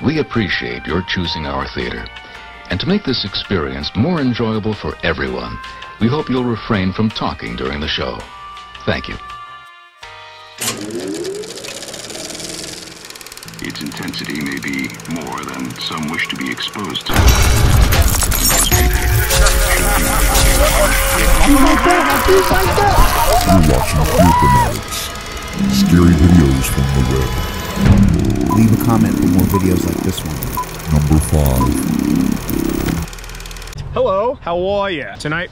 We appreciate your choosing our theater. And to make this experience more enjoyable for everyone, we hope you'll refrain from talking during the show. Thank you. Its intensity may be more than some wish to be exposed to. You're watching Fear Scary videos from the web. Leave a comment for more videos like this one. Number 5. Hello, how are you? Tonight,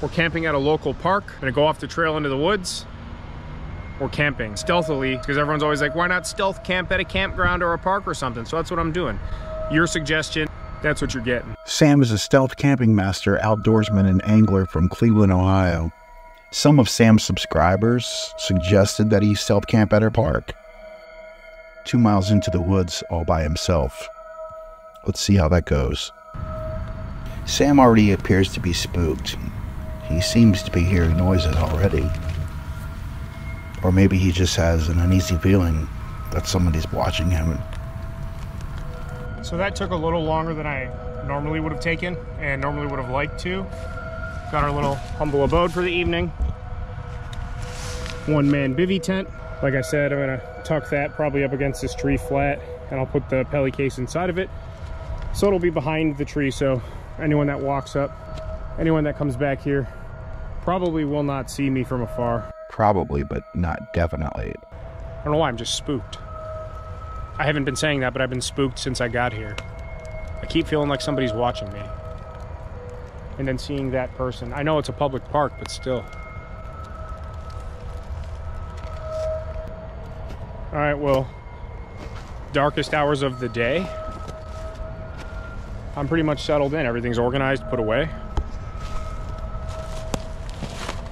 we're camping at a local park. Gonna go off the trail into the woods. We're camping stealthily because everyone's always like, why not stealth camp at a campground or a park or something? So that's what I'm doing. Your suggestion, that's what you're getting. Sam is a stealth camping master, outdoorsman, and angler from Cleveland, Ohio. Some of Sam's subscribers suggested that he stealth camp at her park. Two miles into the woods all by himself. Let's see how that goes. Sam already appears to be spooked. He seems to be hearing noises already. Or maybe he just has an uneasy feeling that somebody's watching him. So that took a little longer than I normally would have taken and normally would have liked to. Got our little humble abode for the evening. One man bivy tent. Like I said, I'm gonna tuck that probably up against this tree flat and I'll put the pelly case inside of it. So it'll be behind the tree so anyone that walks up, anyone that comes back here probably will not see me from afar. Probably, but not definitely. I don't know why, I'm just spooked. I haven't been saying that, but I've been spooked since I got here. I keep feeling like somebody's watching me. And then seeing that person. I know it's a public park, but still. All right, well, darkest hours of the day. I'm pretty much settled in. Everything's organized, put away.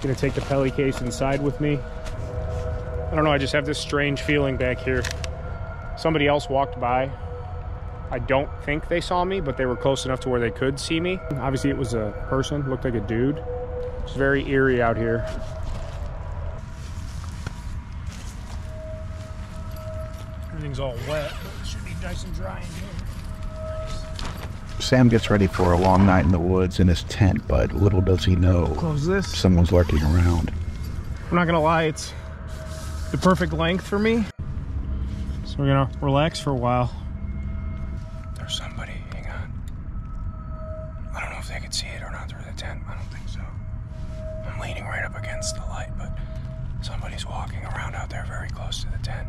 Gonna take the pelly case inside with me. I don't know, I just have this strange feeling back here. Somebody else walked by. I don't think they saw me, but they were close enough to where they could see me. Obviously, it was a person, looked like a dude. It's very eerie out here. All wet, but it should be nice and dry in here. Sam gets ready for a long night in the woods in his tent, but little does he know Close this. someone's lurking around. I'm not gonna lie, it's the perfect length for me. So we're gonna relax for a while. There's somebody, hang on. I don't know if they can see it or not through the tent. I don't think so. I'm leaning right up against the light, but somebody's walking around out there very close to the tent.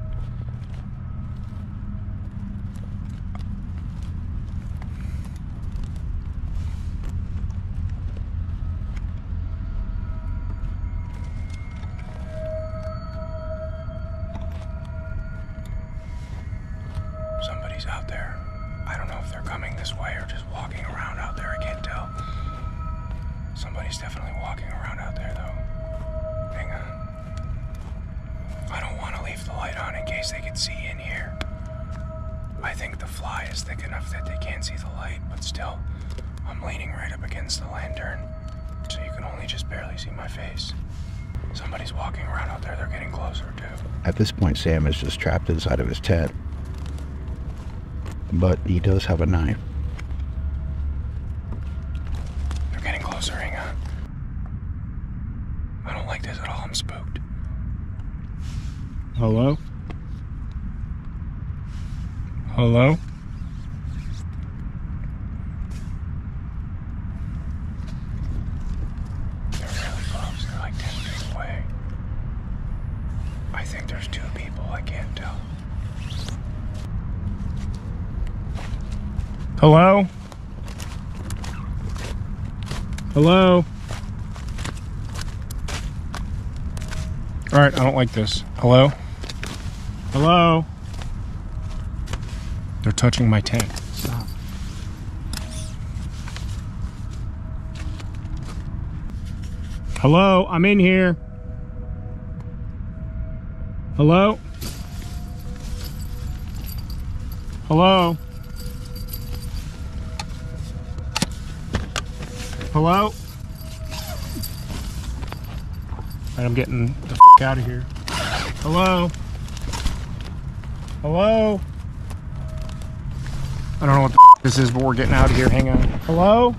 This point, Sam is just trapped inside of his tent. But he does have a knife. They're getting closer, hang on. I don't like this at all, I'm spooked. Hello? Hello? They're really close, they're like 10 feet away. I think there's two people, I can't tell. Hello? Hello? Alright, I don't like this. Hello? Hello? They're touching my tank. Stop. Hello? I'm in here. Hello? Hello? Hello? Alright, I'm getting the out of here. Hello? Hello? I don't know what this is, but we're getting out of here. Hang on. Hello?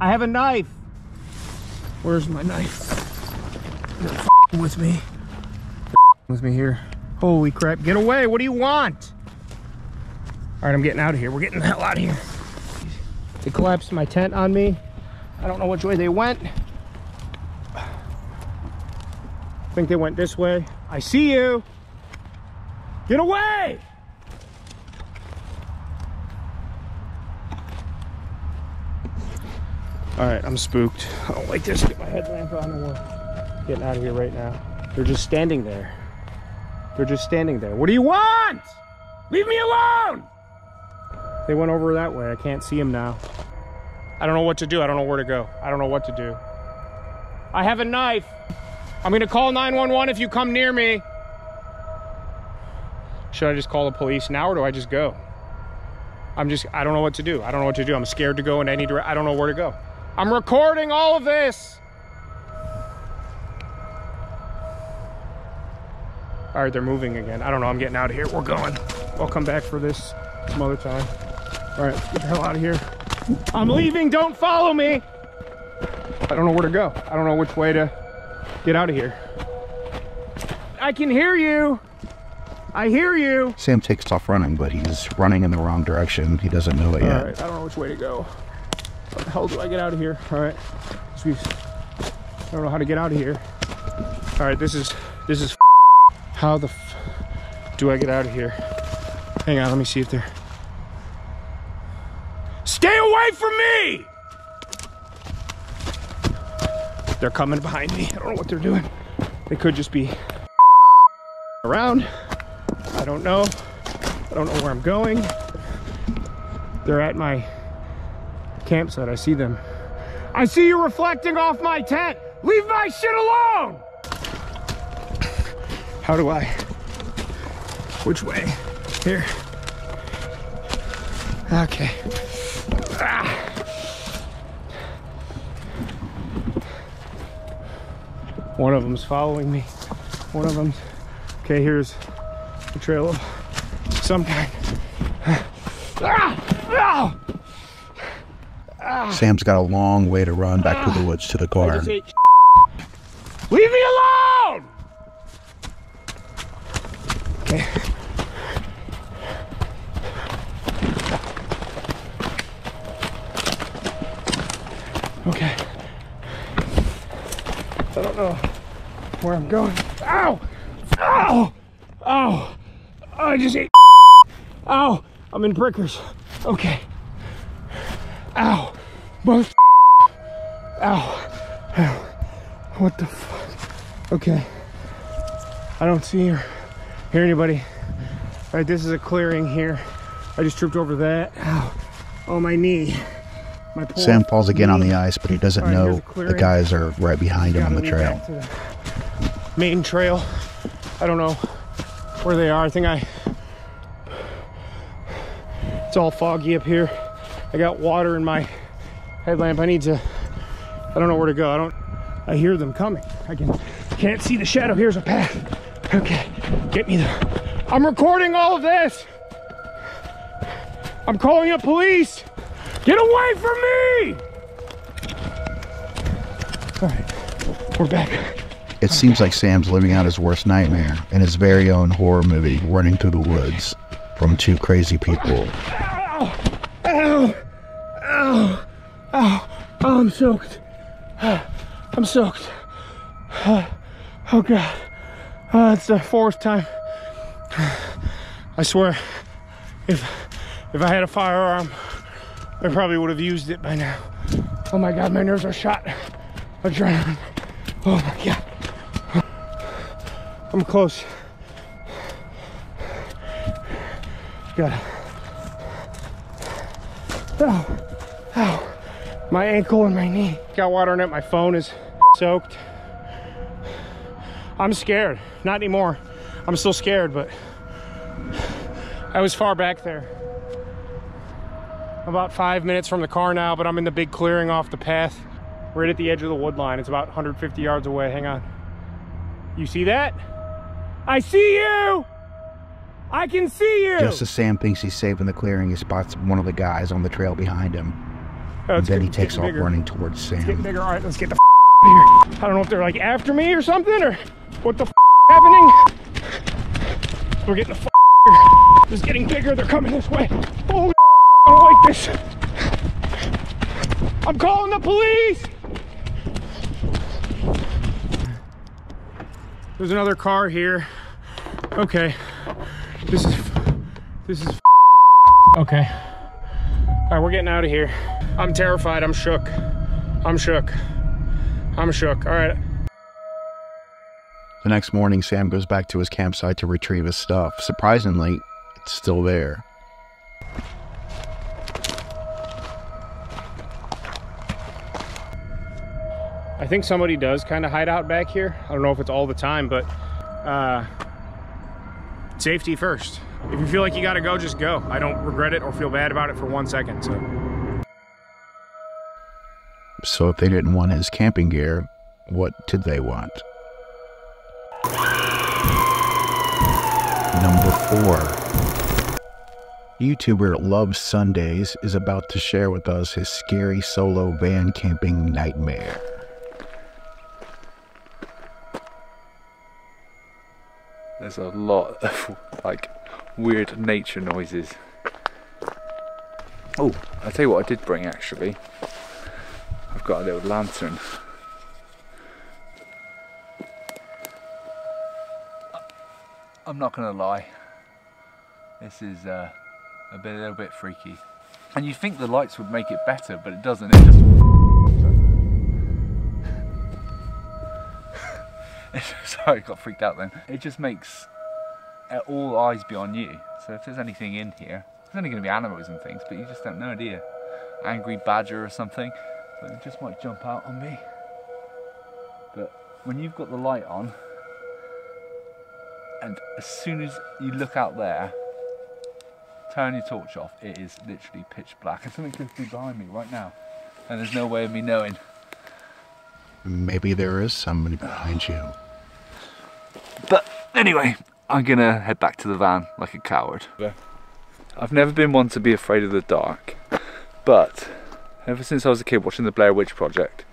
I have a knife. Where's my knife? You're with me. You're with me here. Holy crap. Get away. What do you want? All right, I'm getting out of here. We're getting the hell out of here. They collapsed my tent on me. I don't know which way they went. I think they went this way. I see you. Get away! All right, I'm spooked. I don't like this. Get my headlamp on and we're getting out of here right now. They're just standing there. They're just standing there. What do you want? Leave me alone! They went over that way. I can't see them now. I don't know what to do. I don't know where to go. I don't know what to do. I have a knife. I'm gonna call 911 if you come near me. Should I just call the police now or do I just go? I'm just, I don't know what to do. I don't know what to do. I'm scared to go in any direction. I don't know where to go. I'm recording all of this. All right, they're moving again. I don't know. I'm getting out of here. We're going. I'll come back for this some other time. All right, get the hell out of here. I'm leaving. Don't follow me. I don't know where to go. I don't know which way to get out of here. I can hear you. I hear you. Sam takes off running, but he's running in the wrong direction. He doesn't know it All yet. right, I don't know which way to go. How the hell do I get out of here? All right. I don't know how to get out of here. All right, this is this is. How the f do I get out of here? Hang on, let me see if they're. Stay away from me! They're coming behind me. I don't know what they're doing. They could just be around. I don't know. I don't know where I'm going. They're at my campsite. I see them. I see you reflecting off my tent. Leave my shit alone! How do I? Which way? Here. Okay. Ah. One of them's following me. One of them. Okay, here's a trail of some kind. Ah! Ah! Sam's got a long way to run back to the woods to the car. Leave me alone! Okay. Okay. I don't know where I'm going. Ow! Ow! Ow! I just ate. Ow! I'm in prickers. Okay. Ow! Both. Ow. Ow. What the fuck? Okay. I don't see or hear anybody. All right, this is a clearing here. I just tripped over that. Ow. Oh, my knee. My Sam falls again on the ice, but he doesn't right, know the guys are right behind him on the trail. lead back to the Main trail. I don't know where they are. I think I. It's all foggy up here. I got water in my headlamp. I need to. I don't know where to go. I don't. I hear them coming. I can. Can't see the shadow. Here's a path. Okay, get me there. I'm recording all of this. I'm calling the police. Get away from me! All right, we're back. It seems like Sam's living out his worst nightmare in his very own horror movie, Running Through the Woods, from two crazy people. Ow! Ow! Ow! Ow! Oh, I'm soaked. I'm soaked. Oh God. Uh, it's the fourth time. I swear, if if I had a firearm, I probably would have used it by now. Oh my God, my nerves are shot. Adrenaline. Oh my God. I'm close. God. Ow. Oh, oh, My ankle and my knee. Got water in it. My phone is soaked. I'm scared. Not anymore. I'm still scared, but I was far back there. About five minutes from the car now, but I'm in the big clearing off the path. Right at the edge of the wood line. It's about 150 yards away. Hang on. You see that? I see you! I can see you. Just as Sam thinks he's safe in the clearing, he spots one of the guys on the trail behind him. Oh, And then he takes off bigger. running towards It's getting Sam. bigger. All right, let's get the f- out of here. I don't know if they're like after me or something or what the f- happening. We're getting the f- here. It's getting bigger. They're coming this way. Holy I don't like this. I'm calling the police. There's another car here. Okay. This is this is okay. All right, we're getting out of here. I'm terrified. I'm shook. I'm shook. I'm shook. All right. The next morning, Sam goes back to his campsite to retrieve his stuff. Surprisingly, it's still there. I think somebody does kind of hide out back here. I don't know if it's all the time, but uh, safety first. If you feel like you got to go, just go. I don't regret it or feel bad about it for one second. So So if they didn't want his camping gear, what did they want? Number four. YouTuber Love Sundays is about to share with us his scary solo van camping nightmare. There's a lot of like weird nature noises. Oh, I'll tell you what I did bring actually. I've got a little lantern. I'm not gonna lie. This is uh, a bit, a little bit freaky. And you'd think the lights would make it better, but it doesn't. It just Sorry, I got freaked out then. It just makes uh, all eyes be on you. So if there's anything in here, there's only going to be animals and things, but you just don't know, do you? Angry badger or something, so it just might jump out on me. But when you've got the light on, and as soon as you look out there, turn your torch off, it is literally pitch black. And something could be behind me right now, and there's no way of me knowing. Maybe there is somebody behind you. Anyway, I'm gonna head back to the van like a coward. I've never been one to be afraid of the dark, but ever since I was a kid watching the Blair Witch Project,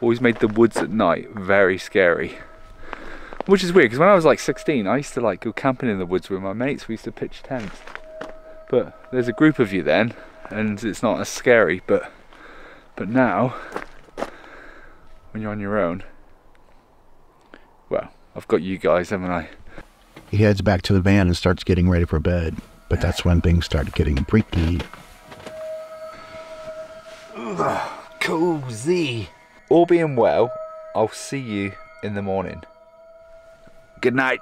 always made the woods at night very scary. Which is weird because when I was like 16, I used to like go camping in the woods with my mates. We used to pitch tents. But there's a group of you then, and it's not as scary. But but now, when you're on your own, well, I've got you guys, haven't I? He heads back to the van and starts getting ready for bed. But that's when things start getting freaky. Cozy. All being well, I'll see you in the morning. Good night.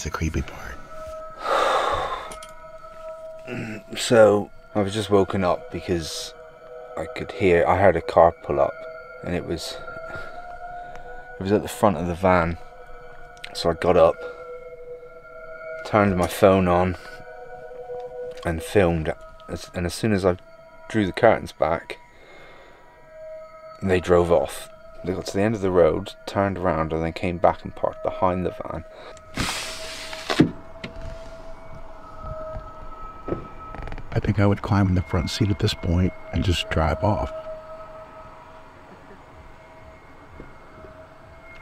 Here's the creepy part. So I was just woken up because I could hear I heard a car pull up and it was it was at the front of the van. So I got up, turned my phone on and filmed and as soon as I drew the curtains back they drove off. They got to the end of the road, turned around and then came back and parked behind the van. I think I would climb in the front seat at this point and just drive off.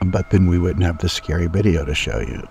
But then we wouldn't have the scary video to show you.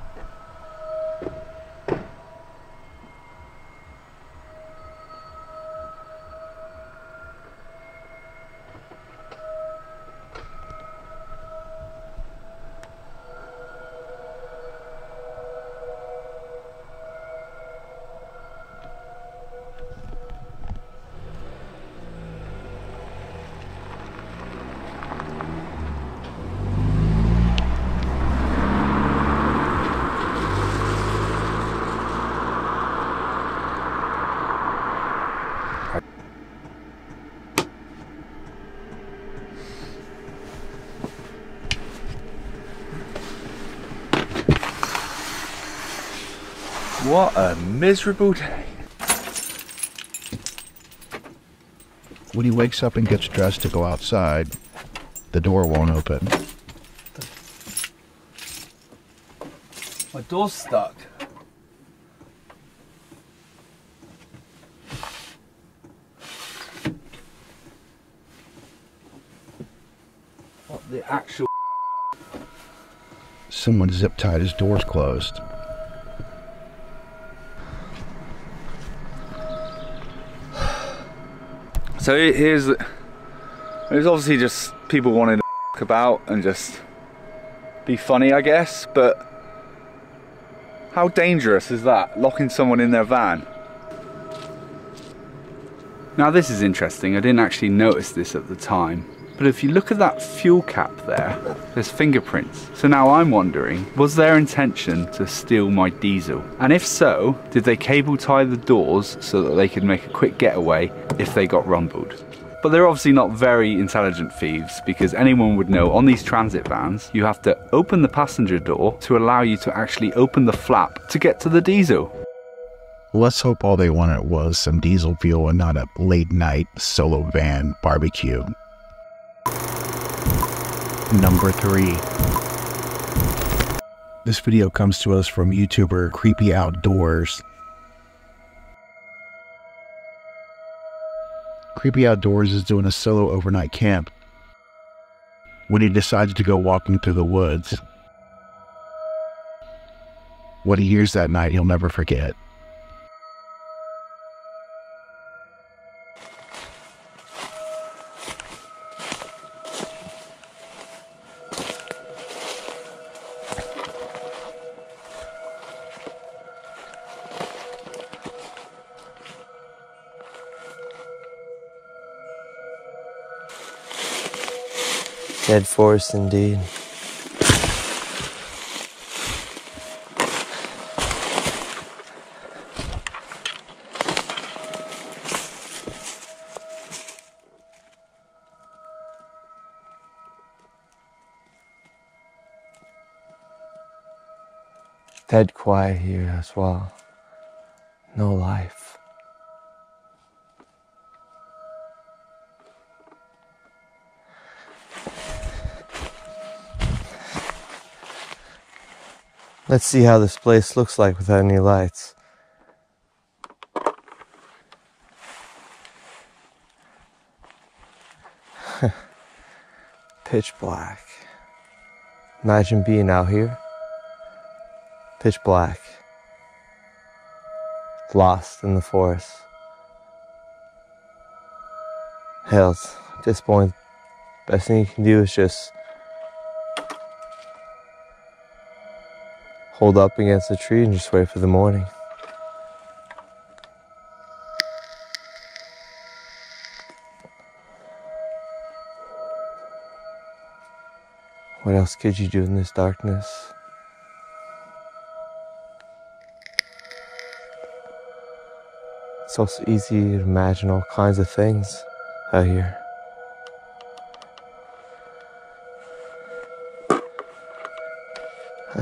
Miserable day. When he wakes up and gets dressed to go outside, the door won't open. My door's stuck. What the actual Someone zip tied his doors closed. So he- here's there's obviously just people wanting to about and just be funny, I guess. But how dangerous is that? Locking someone in their van. Now this is interesting. I didn't actually notice this at the time. But if you look at that fuel cap there, there's fingerprints. So now I'm wondering, was their intention to steal my diesel? And if so, did they cable tie the doors so that they could make a quick getaway if they got rumbled? But they're obviously not very intelligent thieves because anyone would know on these transit vans, you have to open the passenger door to allow you to actually open the flap to get to the diesel. Let's hope all they wanted was some diesel fuel and not a late night solo van barbecue. Number three. This video comes to us from YouTuber Creepy Outdoors. Creepy Outdoors is doing a solo overnight camp when he decides to go walking through the woods. What he hears that night, he'll never forget. Dead forest indeed. Dead quiet here as well. No life. Let's see how this place looks like without any lights. Pitch black. Imagine being out here. Pitch black. Lost in the forest. Hells, at this point, best thing you can do is just hold up against the tree and just wait for the morning. What else could you do in this darkness? It's also easy to imagine all kinds of things out here.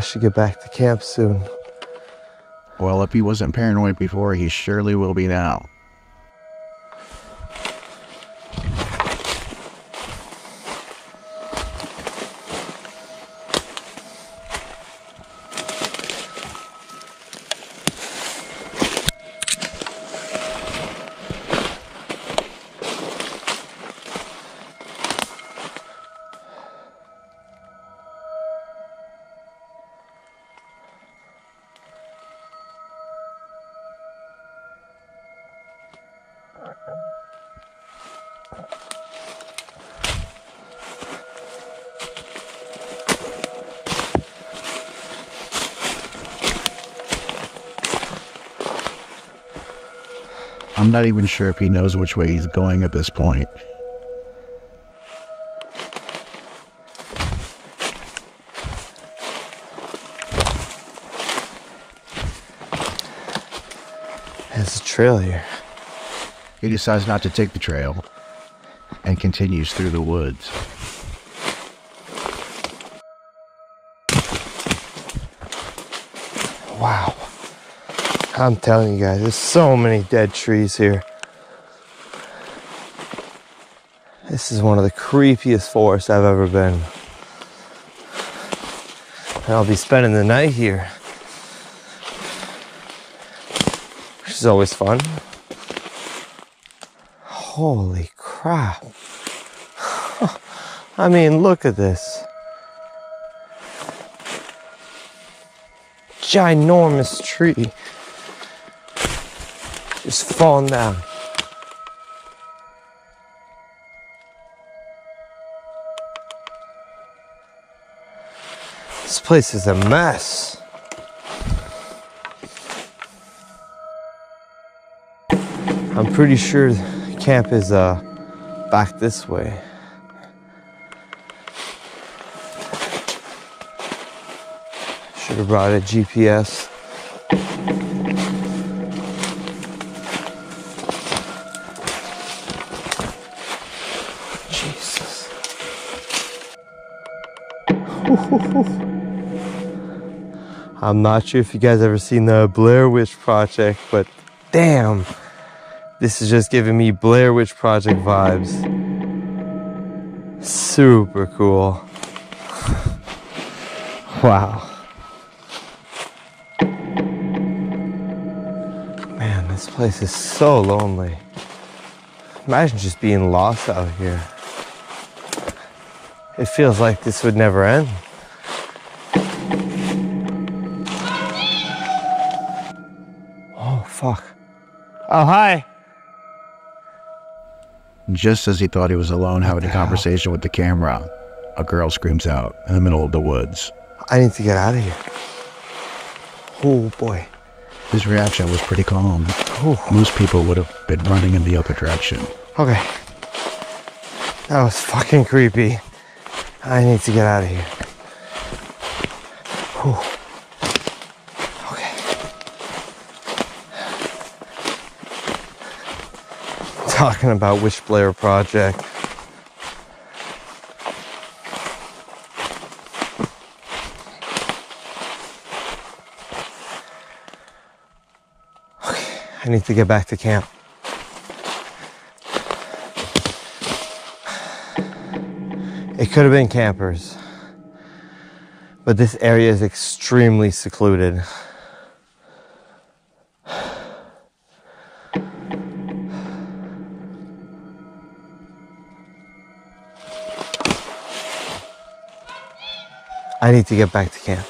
Should get back to camp soon. Well, if he wasn't paranoid before, he surely will be now. I'm not even sure if he knows which way he's going at this point. There's a trail here. He decides not to take the trail and continues through the woods. I'm telling you guys, there's so many dead trees here. This is one of the creepiest forests I've ever been. And I'll be spending the night here. Which is always fun. Holy crap. I mean, look at this. Ginormous tree. Falling down. This place is a mess. I'm pretty sure camp is uh back this way. Should have brought a GPS. Jesus. I'm not sure if you guys ever seen the Blair Witch Project, but damn, this is just giving me Blair Witch Project vibes. Super cool. wow. Man, this place is so lonely. Imagine just being lost out here. It feels like this would never end. Oh, fuck. Oh, hi. Just as he thought he was alone having a conversation with the camera, a girl screams out in the middle of the woods. I need to get out of here. Oh, boy. His reaction was pretty calm. Most people would have been running in the other direction. Okay. That was fucking creepy. I need to get out of here. Whew. Okay. Talking about Wish Blair Project. Okay, I need to get back to camp. It could have been campers. But this area is extremely secluded. I need to get back to camp.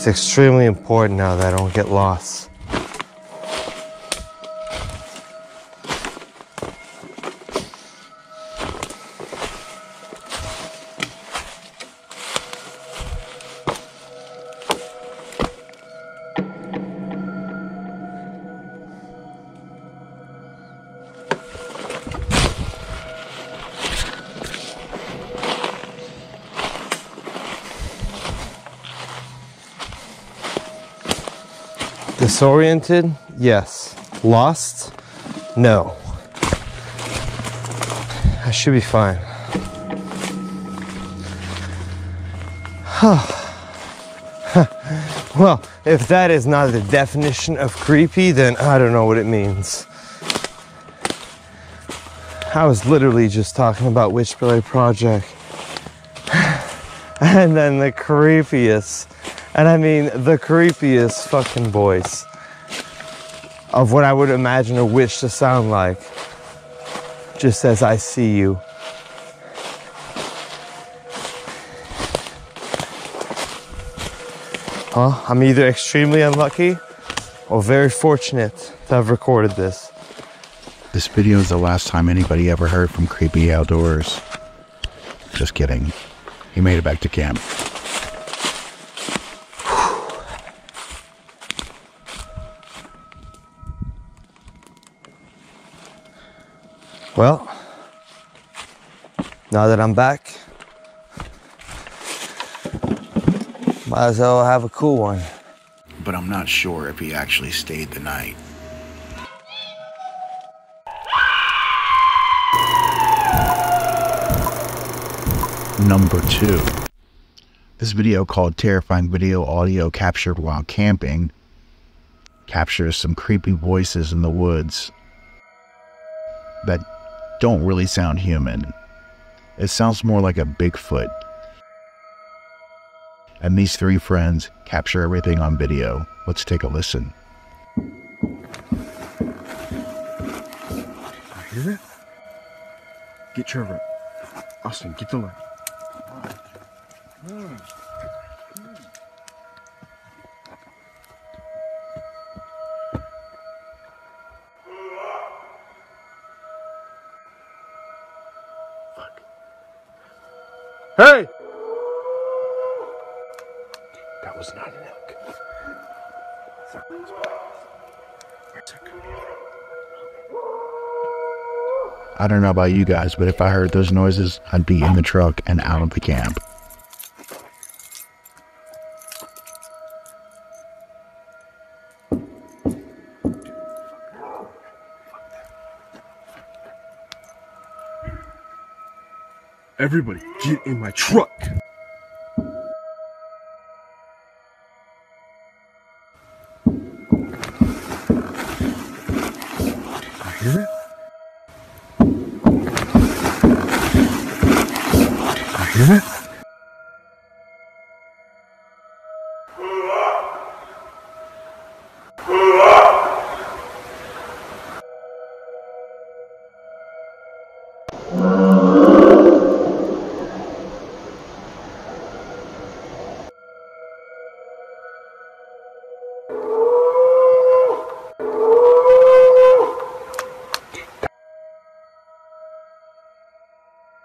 It's extremely important now that I don't get lost. Disoriented? Yes. Lost? No. I should be fine. well, if that is not the definition of creepy, then I don't know what it means. I was literally just talking about Witchbilly Project. and then the creepiest, and I mean the creepiest fucking voice of what I would imagine a wish to sound like just as I see you. Well, I'm either extremely unlucky or very fortunate to have recorded this. This video is the last time anybody ever heard from Creepy Outdoors. Just kidding. He made it back to camp. Well, now that I'm back, might as well have a cool one. but I'm not sure if he actually stayed the night. Number two. This video called Terrifying Video Audio Captured While Camping captures some creepy voices in the woods that don't really sound human. It sounds more like a Bigfoot. And these three friends capture everything on video. Let's take a listen. I Hear that? Get Trevor. Austin, get the light. I don't know about you guys, but if I heard those noises, I'd be in the truck and out of the camp. Everybody, get in my truck.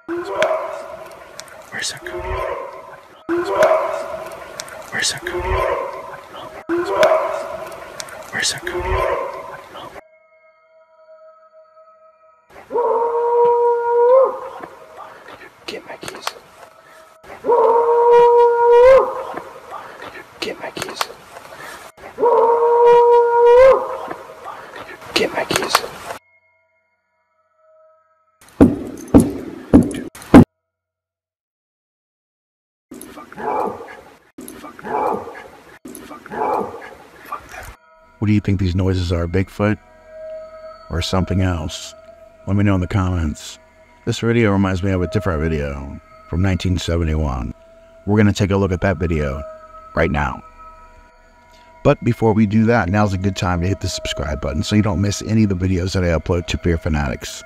Where's coming from? Where's coming from? Where's that coming What do you think these noises are? Bigfoot? Or something else? Let me know in the comments. This video reminds me of a different video from 1971. We're going to take a look at that video right now. But before we do that, now's a good time to hit the subscribe button so you don't miss any of the videos that I upload to Fear Fanatics.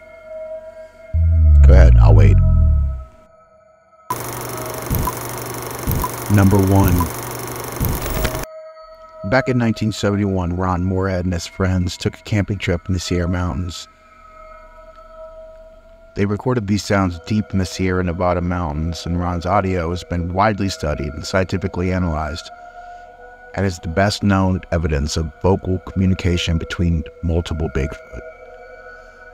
Go ahead, I'll wait. Number one. Back in 1971, Ron Morehead and his friends took a camping trip in the Sierra Mountains. They recorded these sounds deep in the Sierra Nevada mountains, and Ron's audio has been widely studied and scientifically analyzed, and is the best known evidence of vocal communication between multiple Bigfoot.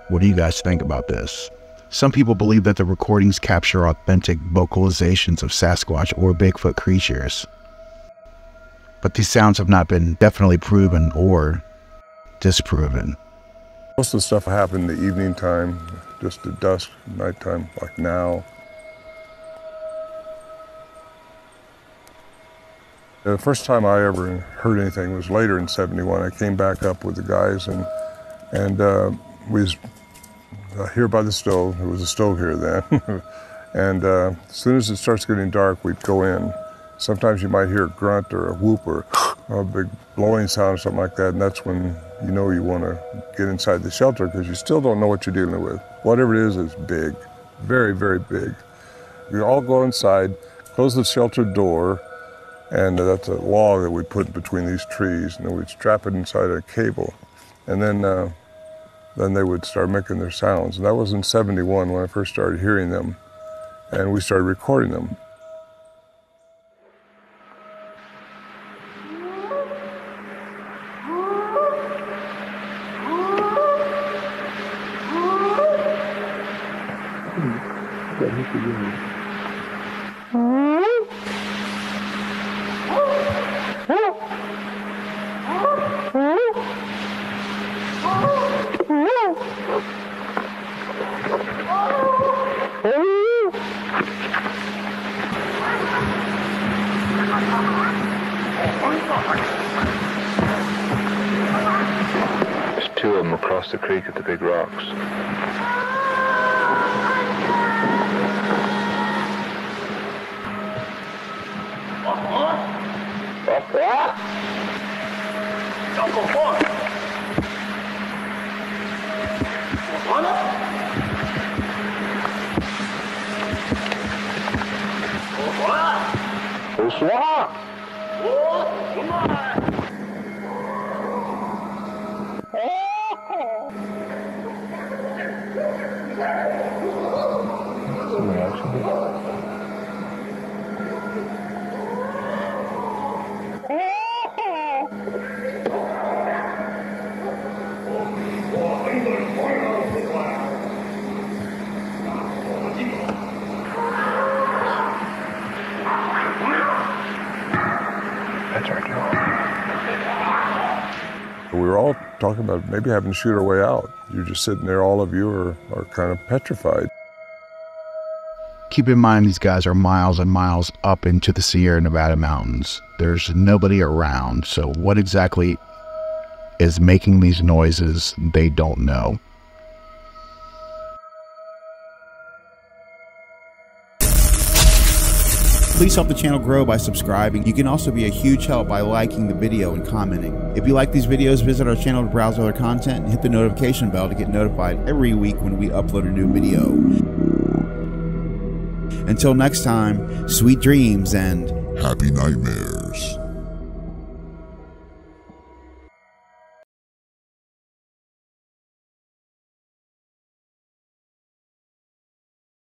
What do you guys think about this? Some people believe that the recordings capture authentic vocalizations of Sasquatch or Bigfoot creatures. But these sounds have not been definitely proven or disproven. Most of the stuff happened in the evening time, just at dusk, nighttime, like now. The first time I ever heard anything was later in 71. I came back up with the guys and and uh, we was uh, here by the stove. There was a stove here then. and uh, as soon as it starts getting dark, we'd go in. Sometimes you might hear a grunt or a whoop or a big blowing sound or something like that, and that's when you know you want to get inside the shelter because you still don't know what you're dealing with. Whatever it is, is big, very, very big. We all go inside, close the shelter door, and that's a log that we put between these trees, and then we'd strap it inside a cable, and then uh, then they would start making their sounds. And that was in '71 when I first started hearing them, and we started recording them. There's two of them across the creek at the big rocks. Up, up. Up, up. We were all talking about maybe having to shoot our way out. You're just sitting there, all of you are, are kind of petrified. Keep in mind, these guys are miles and miles up into the Sierra Nevada mountains. There's nobody around, so what exactly is making these noises, they don't know. Please help the channel grow by subscribing. You can also be a huge help by liking the video and commenting. If you like these videos, visit our channel to browse other content and hit the notification bell to get notified every week when we upload a new video. Until next time, sweet dreams and Happy nightmares.